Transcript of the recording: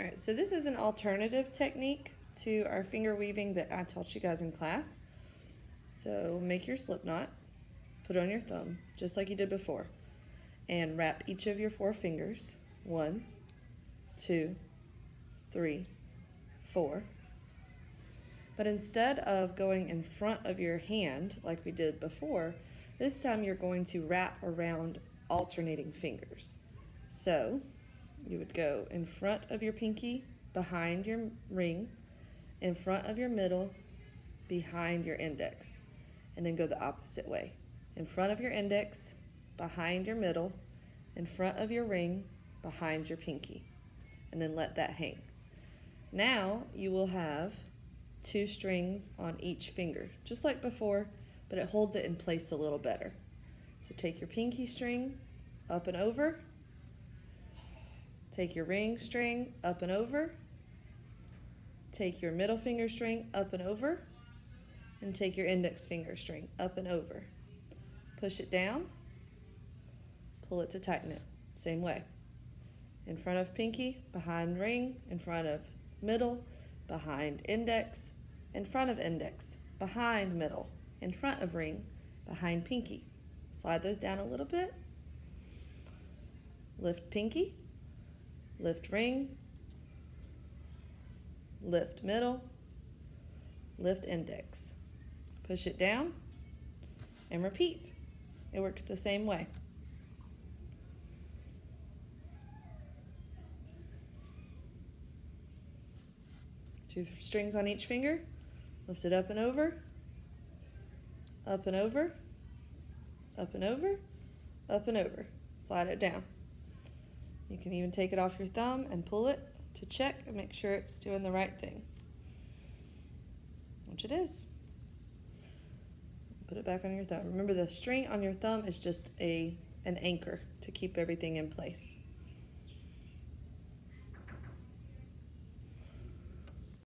All right, so this is an alternative technique to our finger weaving that I taught you guys in class. So make your slip knot, put it on your thumb, just like you did before, and wrap each of your four fingers. One, two, three, four. But instead of going in front of your hand like we did before, this time you're going to wrap around alternating fingers. So you would go in front of your pinky, behind your ring, in front of your middle, behind your index, and then go the opposite way. In front of your index, behind your middle, in front of your ring, behind your pinky, and then let that hang. Now you will have two strings on each finger, just like before, but it holds it in place a little better. So take your pinky string up and over, take your ring string up and over, take your middle finger string up and over, and take your index finger string up and over. Push it down, pull it to tighten it. Same way. In front of pinky, behind ring, in front of middle, behind index, in front of index, behind middle, in front of ring, behind pinky. Slide those down a little bit. Lift pinky, lift ring, lift middle, lift index. Push it down and repeat. It works the same way. Two strings on each finger. Lift it up and over, up and over, up and over, up and over. Slide it down. You can even take it off your thumb and pull it to check and make sure it's doing the right thing, which it is. Put it back on your thumb. Remember the string on your thumb is just a an anchor to keep everything in place.